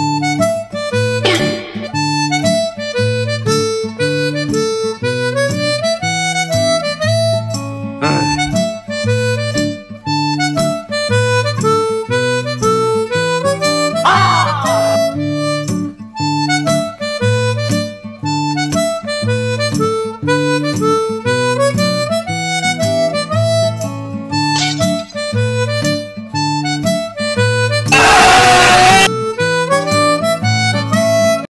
Música